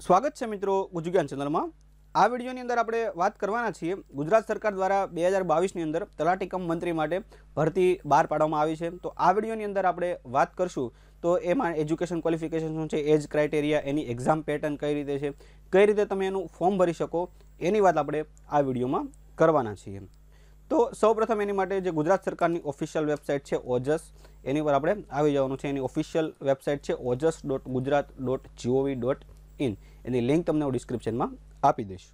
સ્વાગત છે મિત્રો ગુજુગાન ચેનલમાં આ વિડીયોની અંદર આપણે વાત કરવાના છીએ ગુજરાત સરકાર દ્વારા બે હજાર બાવીસની અંદર તલાટી કમ મંત્રી માટે ભરતી બહાર પાડવામાં આવી છે તો આ વિડીયોની અંદર આપણે વાત કરશું તો એમાં એજ્યુકેશન ક્વોલિફિકેશન શું છે એજ ક્રાઇટેરિયા એની એક્ઝામ પેટર્ન કઈ રીતે છે કઈ રીતે તમે એનું ફોર્મ ભરી શકો એની વાત આપણે આ વિડીયોમાં કરવાના છીએ તો સૌપ્રથમ એની માટે જે ગુજરાત સરકારની ઓફિશિયલ વેબસાઇટ છે ઓજસ એની પર આપણે આવી જવાનું છે એની ઓફિશિયલ વેબસાઇટ છે Ojas dot Gujarat dot GOV dot in any link તમને હું ડિસ્ક્રિપ્શનમાં આપી દઈશ.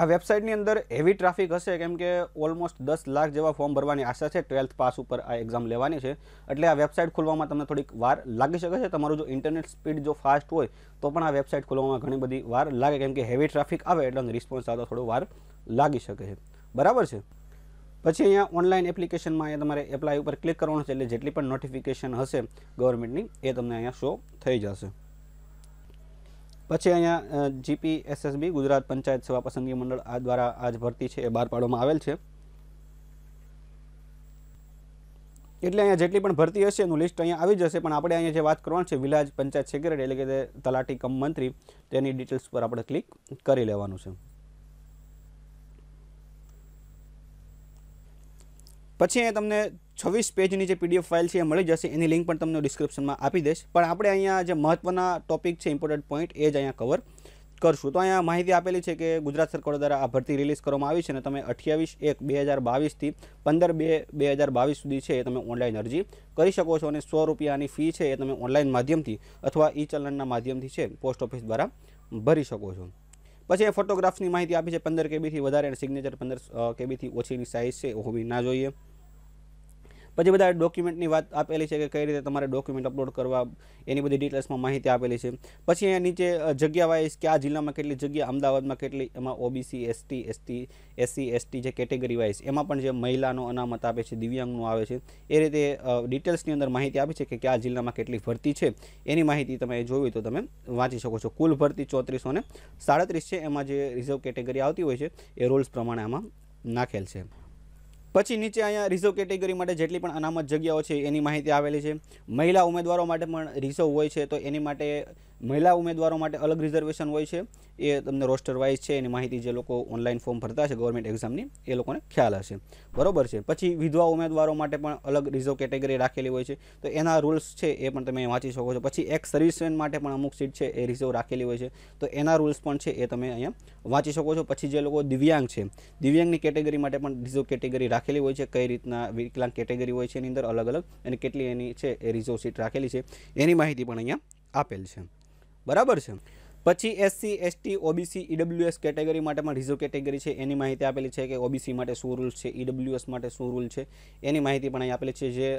આ વેબસાઇટની અંદર હેવી ટ્રાફિક હશે કેમ કે ઓલમોસ્ટ દસ લાખ જેવા ફોર્મ ભરવાની આશા છે, ટ્વેલ્થ પાસ ઉપર આ એક્ઝામ લેવાની છે. એટલે આ વેબસાઇટ ખોલવામાં તમને થોડીક વાર લાગી શકે છે. તમારું જો ઇન્ટરનેટ સ્પીડ જો ફાસ્ટ હોય, તો પણ આ વેબસાઇટ ખોલવામાં ઘણી બધી વાર લાગે કેમ કે હેવી ટ્રાફિક આવે એટલે રિસ્પોન્સ આવતા થોડો વાર લાગી શકે છે. બરાબર છે? પછી અહીંયા ઓનલાઈન એપ્લિકેશનમાં અહીંયા તમારે એપ્લાય ઉપર ક્લિક કરવાનું છે એટલે જેટલી પણ નોટિફિકેશન હશે ગવર્મેન્ટની, એ તમને અહીંયા શો થઈ જશે. પછી અહીંયા જીપી એસએસબી ગુજરાત પંચાયત સેવા પસંદગી મંડળ આ દ્વારા આજ ભરતી છે, એ બહાર પાડવામાં આવેલ છે. એટલે અહીંયા જેટલી પણ ભરતી હશે એનું લિસ્ટ અહીંયા આવી જશે, પણ આપણે અહીંયા જે વાત કરવાની છે, વિલાજ પંચાયત સેક્રેટરી એટલે કે તલાટી કમ મંત્રી, તેની ડિટેલ્સ પર આપણે ક્લિક કરી લેવાનું છે. પછી અહીંયા તમને છવ્વીસ પેજની જે પીડીએફ ફાઇલ છે એ મળી જશે એની લિંક પણ તમને ડિસ્ક્રિપ્શનમાં આપી દઈશ પણ આપણે અહીંયા જે મહત્ત્વના ટોપિક છે ઇમ્પોર્ટન્ટ પોઈન્ટ એ જ અહીંયા કવર કરશું તો અહીંયા માહિતી આપેલી છે કે ગુજરાત સરકાર દ્વારા આ ભરતી રિલીઝ કરવામાં આવી છે અને તમે અઠ્યાવીસ એક બે હજાર બાવીસથી પંદર બે બે હજાર બાવીસ સુધી છે એ તમે ઓનલાઈન અરજી કરી શકો છો અને સો રૂપિયાની ફી છે એ તમે ઓનલાઈન માધ્યમથી અથવા ઈ ચલણના માધ્યમથી છે પોસ્ટ ઓફિસ દ્વારા ભરી શકો છો પછી એ ફોટોગ્રાફ્સની માહિતી આપી છે પંદર કેબીથી વધારે અને સિગ્નેચર પંદર કેબીથી ઓછીની સાઇઝ છે હોવી ના જોઈએ પછી બધા ડોક્યુમેન્ટની વાત આપેલી છે કે કઈ રીતે તમારે ડોક્યુમેન્ટ અપલોડ કરવા એની બધી ડિટેલ્સમાં માહિતી આપેલી છે પછી અહીંયા નીચે જગ્યા વાઇઝ કે આ જિલ્લામાં કેટલી જગ્યા અમદાવાદમાં કેટલી એમાં OBC ST ST SC ST જે કેટેગરી વાઇઝ એમાં પણ જે મહિલાનો અનામત આપે છે દિવ્યાંગનું આવે છે એ રીતે ડિટેલ્સની અંદર માહિતી આપી છે કે કયા જિલ્લામાં કેટલી ભરતી છે એની માહિતી તમે જોવી તો તમે વાંચી શકો છો કુલ ભરતી ચોત્રીસો ને સાડત્રીસ છે એમાં જે રિઝર્વ કેટેગરી આવતી હોય છે એ રૂલ્સ પ્રમાણે આમાં નાખેલ છે પછી નીચે અહીંયા રિઝર્વ કેટેગરી માટે જેટલી પણ અનામત જગ્યાઓ છે એની માહિતી આવેલી છે. મહિલા ઉમેદવારો માટે પણ રિઝર્વ હોય છે, તો એની માટે મહિલા ઉમેદવારો માટે અલગ રિઝર્વેશન હોય છે એ તમને રોસ્ટર વાઇઝ છે એની માહિતી જે લોકો ઓનલાઈન ફોર્મ ભરતા છે ગવર્મેન્ટ એક્ઝામની એ લોકોને ખ્યાલ હશે બરોબર છે પછી વિધવા ઉમેદવારો માટે પણ અલગ રિઝર્વ કેટેગરી રાખેલી હોય છે તો એના રૂલ્સ છે એ પણ તમે વાંચી શકો છો પછી એક્સ સર્વિસમેન માટે પણ અમુક સીટ છે એ રિઝર્વ રાખેલી હોય છે તો એના રૂલ્સ પણ છે એ તમે અહીંયા વાંચી શકો છો પછી જે લોકો દિવ્યાંગ છે દિવ્યાંગની કેટેગરી માટે પણ રિઝર્વ કેટેગરી રાખેલી હોય છે કઈ રીતના વિકલાંગ કેટેગરી હોય છે એની અંદર અલગ અલગ અને કેટલી એની છે એ રિઝર્વ સીટ રાખેલી છે એની માહિતી પણ અહીંયા આપેલ છે બરાબર છે પછી SC ST OBC EWS category માટે પણ રિઝર્વ કેટેગરી છે એની માહિતી આપેલી છે કે ઓબીસી માટે શું રૂલ છે ઈડબ્લ્યુએસ માટે શું રૂલ છે એની માહિતી પણ અહીં આપેલી છે જે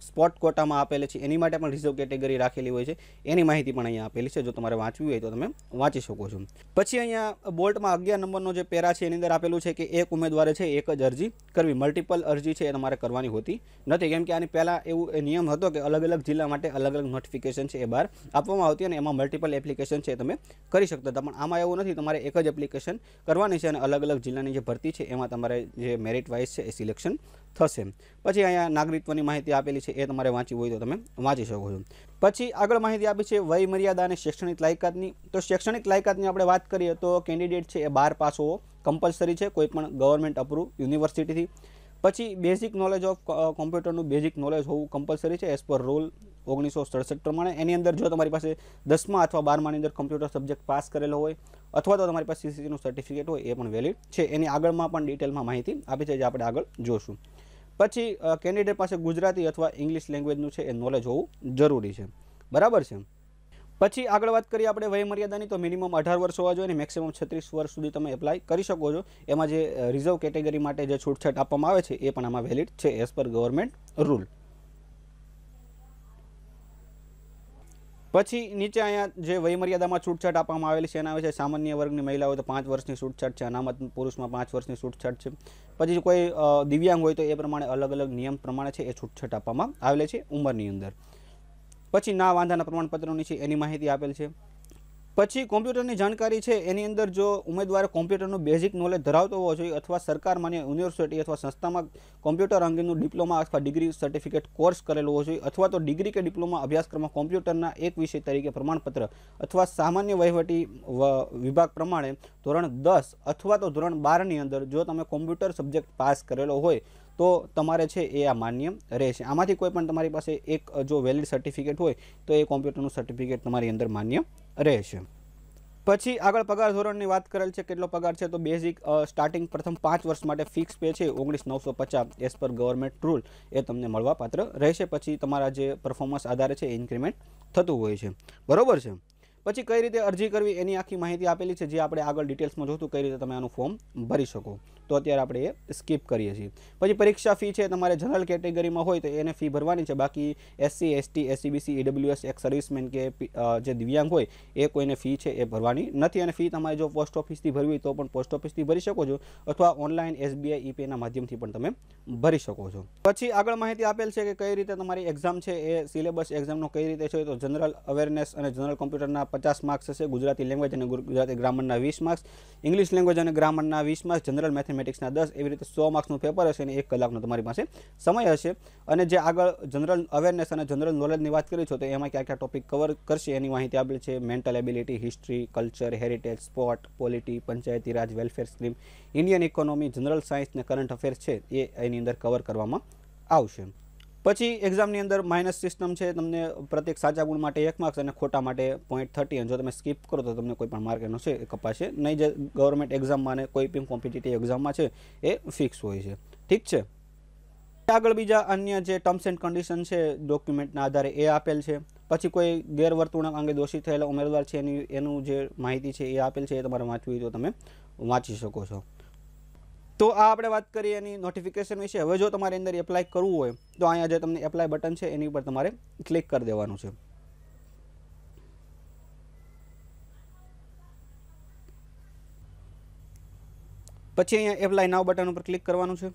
સ્પોટ કોટામાં આપેલી છે એની માટે પણ રિઝર્વ કેટેગરી રાખેલી હોય છે એની માહિતી પણ અહીંયા આપેલી છે જો તમારે વાંચવી હોય તો તમે વાંચી શકો છો પછી અહીંયા બોલ્ટમાં અગિયાર નંબરનો જે પેરા છે એની અંદર આપેલું છે કે એક ઉમેદવારે છે એક જ અરજી કરવી મલ્ટિપલ અરજી છે એ તમારે કરવાની હોતી નથી કેમ કે આની પહેલાં એવું નિયમ હતો કે અલગ અલગ જિલ્લા માટે અલગ અલગ નોટિફિકેશન છે એ બહાર આપવામાં આવતી અને એમાં મલ્ટિપલ એપ્લિકેશન છે તમે કરી શકતા હતા પણ આમાં એવું નથી તમારે એક જ એપ્લિકેશન કરવાની છે અને અલગ અલગ જિલ્લાની જે ભરતી છે એમાં તમારે જે મેરિટ વાઇઝ છે એ સિલેક્શન થશે પછી અહીંયા નાગરિકત્વની માહિતી આપેલી છે એ તમારે વાંચી હોય તો તમે વાંચી શકો છો પછી આગળ માહિતી આપી છે વય મર્યાદા અને શૈક્ષણિક લાયકાતની તો શૈક્ષણિક લાયકાતની આપણે વાત કરીએ તો કેન્ડિડેટ છે એ બાર પાસ હોવો કમ્પલસરી છે કોઈ પણ ગવર્મેન્ટ અપ્રુવ યુનિવર્સિટીથી પછી બેઝિક નોલેજ ઓફ કોમ્પ્યુટરનું બેઝિક નોલેજ હોવું કમ્પલસરી છે એઝ પર રૂલ ઓગણીસો સડસઠ પ્રમાણે એની અંદર જો તમારી પાસે દસમા અથવા બારમાની અંદર કમ્પ્યુટર સબ્જેક્ટ પાસ કરેલો હોય અથવા તો તમારી પાસે સીસીસીનું સર્ટિફિકેટ હોય એ પણ વેલિડ છે એની આગળમાં પણ ડિટેલમાં માહિતી આપી છે જે આપણે આગળ જોશું પછી કેન્ડિડેટ પાસે ગુજરાતી અથવા ઇંગ્લિશ લેંગ્વેજનું છે એ નોલેજ હોવું જરૂરી છે બરાબર છે પછી આગળ વાત કરીએ આપણે વય મર્યાદાની તો મિનિમમ અઢાર વર્ષ હોવા જોઈએ અને મેક્સિમમ છત્રીસ વર્ષ સુધી તમે એપ્લાય કરી શકો છો એમાં જે રિઝર્વ કેટેગરી માટે જે છૂટછાટ આપવામાં આવે છે એ પણ આમાં વેલિડ છે એઝ પર ગવર્મેન્ટ રૂલ પછી નીચે અહીંયા જે વયમર્યાદામાં છૂટછાટ આપવામાં આવેલી છે એના આવે છે સામાન્ય વર્ગની મહિલા હોય તો પાંચ વર્ષની છૂટછાટ છે અનામત પુરુષમાં પાંચ વર્ષની છૂટછાટ છે પછી કોઈ દિવ્યાંગ હોય તો એ પ્રમાણે અલગ અલગ નિયમ પ્રમાણે છે એ છૂટછાટ આપવામાં આવેલી છે ઉંમરની અંદર પછી ના વાંધાના પ્રમાણપત્રોની છે, એની માહિતી આપેલ છે. પછી કોમ્પ્યુટરની જાણકારી છે, એની અંદર જો ઉમેદવારે કોમ્પ્યુટરનું બેઝિક નોલેજ ધરાવતો હોવો જોઈએ અથવા સરકાર માન્ય યુનિવર્સિટી અથવા સંસ્થામાં કોમ્પ્યુટર અંગેનું ડિપ્લોમા અથવા ડિગ્રી સર્ટિફિકેટ કોર્સ કરેલો હોવો જોઈએ અથવા તો ડિગ્રી કે ડિપ્લોમા અભ્યાસક્રમમાં કોમ્પ્યુટરના એક વિષય તરીકે પ્રમાણપત્ર અથવા સામાન્ય વહીવટી વિભાગ પ્રમાણે ધોરણ દસ અથવા તો ધોરણ બારની અંદર જો તમે કોમ્પ્યુટર સબ્જેક્ટ પાસ કરેલો હોય તો તમારે છે એ આ માન્ય રહેશે. આમાંથી કોઈ પણ તમારી પાસે એક જો વેલિડ સર્ટિફિકેટ હોય, તો એ કોમ્પ્યુટરનું સર્ટિફિકેટ તમારી અંદર માન્ય રહેશે. પછી આગળ પગાર ધોરણની વાત કરેલ છે, કેટલો પગાર છે, તો બેઝિક સ્ટાર્ટિંગ પ્રથમ પાંચ વર્ષ માટે ફિક્સ પે છે, ઓગણીસ નવસો પચાસ એઝ પર ગવર્મેન્ટ રૂલ એ તમને મળવાપાત્ર રહેશે. પછી તમારા જે પરફોર્મન્સ આધારે છે ઇન્ક્રીમેન્ટ થતું હોય છે. બરાબર છે? પછી કઈ રીતે અરજી કરવી એની આખી માહિતી આપેલી છે જે આપણે આગળ ડિટેલ્સમાં જોતું કઈ રીતે તમે આનું ફોર્મ ભરી શકો તો અત્યારે આપણે એ સ્કીપ કરીએ છીએ પછી પરીક્ષા ફી છે તમારે જનરલ કેટેગરીમાં હોય તો એને ફી ભરવાની છે બાકી SC ST SCBC EWS ex serviceman કે જે દિવ્યાંગ હોય એ કોઈને ફી છે એ ભરવાની નથી અને ફી તમારે જો પોસ્ટ ઓફિસથી ભરવી તો પણ પોસ્ટ ઓફિસથી ભરી શકો છો અથવા ઓનલાઈન એસબીઆઈ ઈપીના માધ્યમથી પણ તમે ભરી શકો છો પછી આગળ માહિતી આપેલ છે કે કઈ રીતે તમારી એક્ઝામ છે એ સિલેબસ એક્ઝામનો કઈ રીતે છે તો જનરલ અવેરનેસ અને જનરલ કોમ્પ્યુટરના પચાસ માર્ક્સ હશે ગુજરાતી લેંગ્વેજ અને ગુજરાતી ગ્રામરના વીસ માર્ક્સ ઇંગ્લિશ લેંગ્વેજ અને ગ્રામરના વીસ માર્ક્સ જનરલ મેથેમેટિક્સના દસ એવી રીતે સો માર્ક્સનું પેપર હશે અને એક કલાકનો તમારી પાસે સમય હશે અને જે આગળ જનરલ અવેરનેસ અને જનરલ નોલેજની વાત કરી છો તો એમાં ક્યાં ક્યાં ટોપિક કવર કરશે એની માહિતી આપેલી છે mental ability history culture heritage sport polity Panchayati Raj welfare scheme Indian economy general science ને કરંટ અફેર્સ છે એ એની અંદર કવર કરવામાં આવશે પછી એક્ઝામની અંદર માઇનસ સિસ્ટમ છે તમને પ્રત્યેક સાચા ગુણ માટે એક માર્ક્સ અને ખોટા માટે પોઈન્ટ થર્ટી અને જો તમે સ્કીપ કરો તો તમને કોઈ પણ માર્ક એનો છે એ કપાશે નહીં જે ગવર્મેન્ટ એક્ઝામમાં અને કોઈ પણ કોમ્પિટિટિવ એક્ઝામમાં છે એ ફિક્સ હોય છે ઠીક છે આગળ બીજા અન્ય જે ટર્મ્સ એન્ડ કન્ડિશન છે ડોક્યુમેન્ટના આધારે એ આપેલ છે પછી કોઈ ગેરવર્તણૂક અંગે દોષિત થયેલા ઉમેદવાર છે એની એનું જે માહિતી છે એ આપેલ છે એ તમારે વાંચવી હોય તો તમે વાંચી શકો છો તો આ આપણે વાત કરીએ એની નોટિફિકેશન વિશે. હવે જો તમારે અંદર એપ્લાય કરવું હોય, તો અહીંયા જે તમને એપ્લાય બટન છે, એની ઉપર તમારે ક્લિક કરી દેવાનું છે. પછી અહીંયા એપ્લાય નાવ બટન ઉપર ક્લિક કરવાનું છે.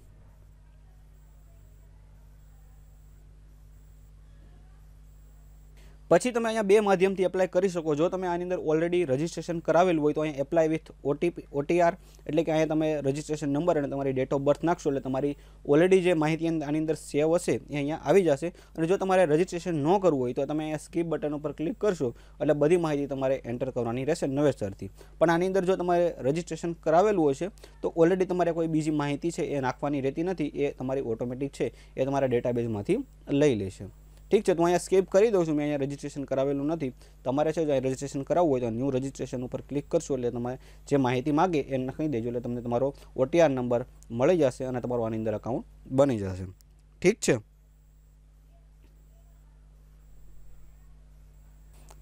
પછી તમે અહીંયા બે માધ્યમથી એપ્લાય કરી શકો જો તમે આની અંદર ઓલરેડી રજિસ્ટ્રેશન કરાવેલું હોય તો અહીંયા એપ્લાય વિથ ઓટીપી ઓટીઆર એટલે કે અહીંયા તમે રજિસ્ટ્રેશન નંબર અને તમારી ડેટ ઓફ બર્થ નાખશો એટલે તમારી ઓલરેડી જે માહિતી આની અંદર સેવ હશે એ અહીંયા આવી જશે અને જો તમારે રજિસ્ટ્રેશન ન કરવું હોય તો તમે અહીંયા સ્કીપ બટન ઉપર ક્લિક કરશો એટલે બધી માહિતી તમારે એન્ટર કરવાની રહેશે નવેસરથી પણ આની અંદર જો તમારે રજિસ્ટ્રેશન કરાવેલું હશે તો ઓલરેડી તમારે કોઈ બીજી માહિતી છે એ નાખવાની રહેતી નથી એ તમારી ઓટોમેટિક છે એ તમારા ડેટાબેઝમાંથી લઈ લેશે ઠીક છે તો અહીંયા સ્કેપ કરી દઉં છું મેં અહીંયા રજિસ્ટ્રેશન કરાવેલું નથી તમારે છે જો રજિસ્ટ્રેશન કરાવવું હોય તો ન્યૂ રજિસ્ટ્રેશન ઉપર ક્લિક કરશો એટલે તમારે જે માહિતી માગે એ નાખી દેજો એટલે તમને તમારો ઓટીઆર નંબર મળી જશે અને તમારું આની અંદર અકાઉન્ટ બની જશે ઠીક છે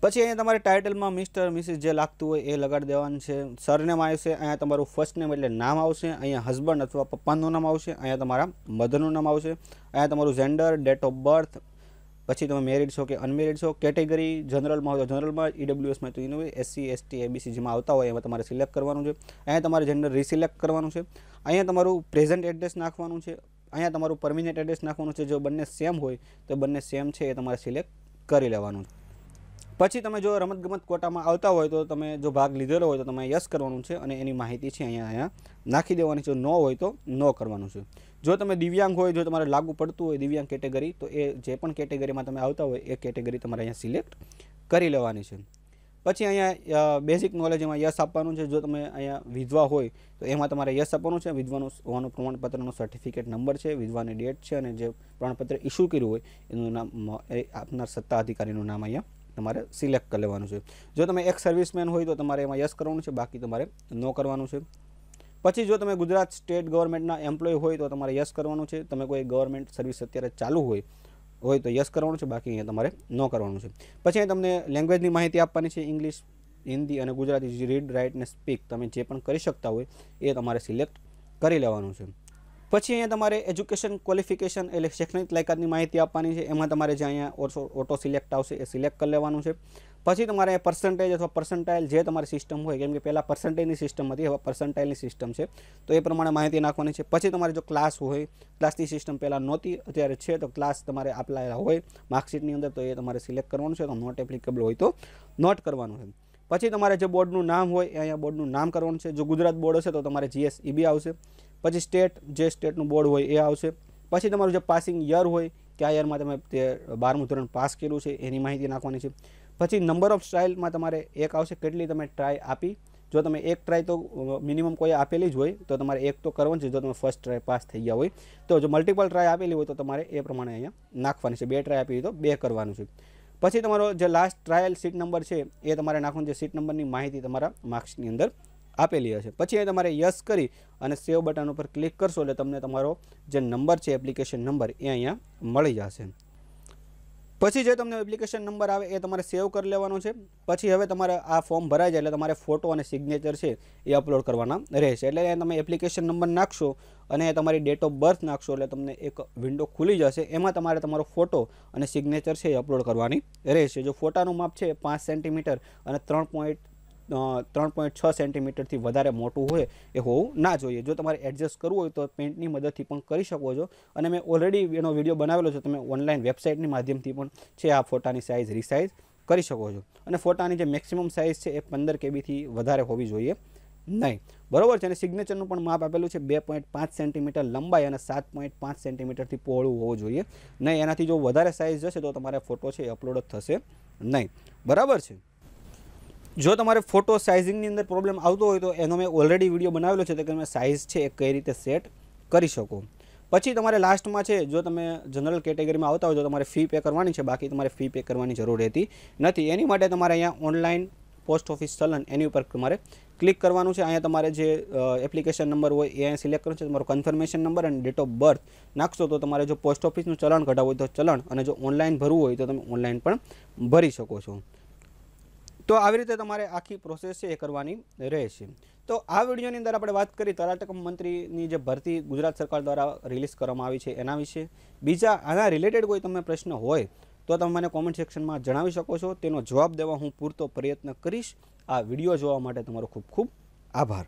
પછી અહીંયા તમારે ટાઇટલમાં મિસ્ટર મિસિસ જે લાગતું હોય એ લગાડી દેવાનું છે સરનેમ આવશે અહીંયા તમારું ફર્સ્ટ નેમ એટલે નામ આવશે અહીંયા હસબન્ડ અથવા પપ્પાનું નામ આવશે અહીંયા તમારા મધરનું નામ આવશે અહીંયા તમારું જેન્ડર ડેટ ઓફ બર્થ પછી તમે મેરિડ છો કે અનમેરિડ છો કેટેગરી જનરલમાં હોય તો જનરલમાં ઈડબ્લ્યુએસમાં તો એનું એસસી એસટી એબીસી જેમાં આવતા હોય એમાં તમારે સિલેક્ટ કરવાનું છે અહીંયા તમારે જેન્ડર રિસિલેક્ટ કરવાનું છે અહીંયા તમારું પ્રેઝન્ટ એડ્રેસ નાખવાનું છે અહીંયા તમારું પરમિનેન્ટ એડ્રેસ નાખવાનું છે જો બંને સેમ હોય તો બંને સેમ છે એ તમારે સિલેક્ટ કરી લેવાનું છે પછી તમે જો રમતગમત કોટામાં આવતા હોય તો તમે જો ભાગ લીધેલો હોય તો તમે યસ કરવાનું છે અને એની માહિતી છે અહીંયા અહીંયા નાખી દેવાની છે નો હોય તો નો કરવાનું છે જો તમે દિવ્યાંગ હોય જો તમારે લાગુ પડતું હોય દિવ્યાંગ કેટેગરી તો એ જે પણ કેટેગરીમાં તમે આવતા હોય એ કેટેગરી તમારે અહીંયા સિલેક્ટ કરી લેવાની છે પછી અહીંયા બેઝિક નોલેજ એમાં યસ આપવાનું છે જો તમે અહીંયા વિધવા હોય તો એમાં તમારે યસ આપવાનું છે વિધવાનું હોવાનું પ્રમાણપત્રનો સર્ટિફિકેટ નંબર છે વિધવાની ડેટ છે અને જે પ્રમાણપત્ર ઇસ્યુ કર્યું હોય એનું નામ આપનાર સત્તા અધિકારીનું નામ અહીંયા તમારે સિલેક્ટ કરી લેવાનું છે જો તમે એક સર્વિસમેન હોય તો તમારે એમાં યસ કરવાનું છે બાકી તમારે નો કરવાનું છે પછી જો તમે ગુજરાત સ્ટેટ ગવર્મેન્ટના એમ્પ્લોય હોય તો તમારે યસ કરવાનું છે. તમે કોઈ ગવર્મેન્ટ સર્વિસ અત્યારે ચાલુ હોય હોય તો યસ કરવાનું છે. બાકી અહીંયા તમારે નો કરવાનું છે. પછી અહીં તમને લેંગ્વેજની માહિતી આપવાની છે. ઇંગ્લિશ, હિન્દી અને ગુજરાતી રીડ રાઇટ ને સ્પીક તમે જે પણ કરી શકતા હોય એ તમારે સિલેક્ટ કરી લેવાનું છે. પછી અહીંયા તમારે એજ્યુકેશન ક્વોલિફિકેશન એટલે શૈક્ષણિક લાયકાતની માહિતી આપવાની છે એમાં તમારે જે અહીંયા ઓટો ઓટો સિલેક્ટ આવશે એ સિલેક્ટ કરી લેવાનું છે પછી તમારે પર્સન્ટેજ અથવા પર્સન્ટાઇલ જે તમારી સિસ્ટમ હોય કેમ કે પહેલાં પર્સન્ટેજની સિસ્ટમ હતી હવે પર્સન્ટાઇલની સિસ્ટમ છે તો એ પ્રમાણે માહિતી નાખવાની છે પછી તમારે જો ક્લાસ હોય ક્લાસની સિસ્ટમ પહેલાં નહોતી અત્યારે છે તો ક્લાસ તમારે આપેલા હોય માર્કશીટની અંદર તો એ તમારે સિલેક્ટ કરવાનું છે તો નોટ એપ્લિકેબલ હોય તો નોટ કરવાનું છે પછી તમારે જે બોર્ડનું નામ હોય એ અહીંયા બોર્ડનું નામ કરવાનું છે જો ગુજરાત બોર્ડ હશે તો તમારે જીએસ ઈબી આવશે પછી સ્ટેટ જે સ્ટેટનું બોર્ડ હોય એ આવશે પછી તમારું જે પાસિંગ યર હોય કયા યરમાં તમે તે બારમું ધોરણ પાસ કર્યું છે એની માહિતી નાખવાની છે પછી નંબર ઓફ ટ્રાયલમાં તમારે એક આવશે કેટલી તમે ટ્રાય આપી જો તમે એક ટ્રાય તો મિનિમમ કોઈ આપેલી જ હોય તો તમારે એક તો કરવાની છે જો તમે ફર્સ્ટ ટ્રાય પાસ થઈ ગયા હોય તો જો મલ્ટિપલ ટ્રાય આપેલી હોય તો તમારે એ પ્રમાણે અહીંયા નાખવાની છે બે ટ્રાય આપી હોય તો બે કરવાનું છે પછી તમારો જે લાસ્ટ ટ્રાયલ સીટ નંબર છે એ તમારે નાખવાનું છે સીટ નંબરની માહિતી તમારા માર્ક્સની અંદર આપેલી હશે પછી એ તમારે યસ કરી અને સેવ બટન ઉપર ક્લિક કરશો એટલે તમને તમારો જે નંબર છે એપ્લિકેશન નંબર એ અહીંયા મળી જશે પછી જે તમને એપ્લિકેશન નંબર આવે એ તમારે સેવ કરી લેવાનો છે પછી હવે તમારે આ ફોર્મ ભરાઈ જાય એટલે તમારે ફોટો અને સિગ્નેચર છે એ અપલોડ કરવાના રહેશે એટલે તમે એપ્લિકેશન નંબર નાખશો અને તમારી ડેટ ઓફ બર્થ નાખશો એટલે તમને એક વિન્ડો ખુલી જશે એમાં તમારે તમારો ફોટો અને સિગ્નેચર છે એ અપલોડ કરવાની રહેશે જો ફોટાનું માપ છે પાંચ સેન્ટીમીટર અને ત્રણ પોઈન્ટ ત્રણ પોઈન્ટ છ સેન્ટીમીટરથી વધારે મોટું હોય એ હોવું ના જોઈએ જો તમારે એડજસ્ટ કરવું હોય તો પેન્ટની મદદથી પણ કરી શકો છો અને મેં ઓલરેડી એનો વિડીયો બનાવેલો છે તમે ઓનલાઈન વેબસાઇટની માધ્યમથી પણ છે આ ફોટાની સાઇઝ રિસાઇઝ કરી શકો છો અને ફોટાની જે મેક્સિમમ સાઇઝ છે એ પંદર કેબીથી વધારે હોવી જોઈએ નહીં બરોબર છે અને સિગ્નેચરનું પણ માપ આપેલું છે બે પોઈન્ટ પાંચ સેન્ટીમીટર લંબાઈ અને સાત પોઈન્ટ પાંચ સેન્ટીમીટરથી પહોળું હોવું જોઈએ નહીં એનાથી જો વધારે સાઇઝ જશે તો તમારે ફોટો છે એ અપલોડ થશે નહીં બરાબર છે જો તમારે ફોટો સાઇઝિંગની અંદર પ્રોબ્લેમ આવતો હોય તો એનો મેં ઓલરેડી વિડીયો બનાવેલો છે તો કે તમે સાઇઝ છે એ કઈ રીતે સેટ કરી શકો પછી તમારે લાસ્ટમાં છે જો તમે જનરલ કેટેગરીમાં આવતા હોય તો તમારે ફી પે કરવાની છે બાકી તમારે ફી પે કરવાની જરૂર રહેતી નથી એની માટે તમારે અહીંયા ઓનલાઈન પોસ્ટ ઓફિસ ચલન એની ઉપર તમારે ક્લિક કરવાનું છે અહીંયા તમારે જે એપ્લિકેશન નંબર હોય એ અહીંયા સિલેક્ટ કરવાનું છે તમારો કન્ફર્મેશન નંબર અને ડેટ ઓફ બર્થ નાખશો તો તમારે જો પોસ્ટ ઓફિસનું ચલણ કઢાવવું હોય તો ચલણ અને જો ઓનલાઈન ભરવું હોય તો તમે ઓનલાઈન પણ ભરી શકો છો તો આવી રીતે તમારે આખી પ્રોસેસ છે એ કરવાની રહેશે તો આ વિડીયોની અંદર આપણે વાત કરી તલાટક મંત્રીની જે ભરતી ગુજરાત સરકાર દ્વારા રિલીઝ કરવામાં આવી છે એના વિશે બીજા આના રિલેટેડ કોઈ તમને પ્રશ્ન હોય તો તમે મને કોમેન્ટ સેક્શનમાં જણાવી શકો છો તેનો જવાબ દેવા હું પૂરતો પ્રયત્ન કરીશ આ વિડીયો જોવા માટે તમારો ખૂબ ખૂબ આભાર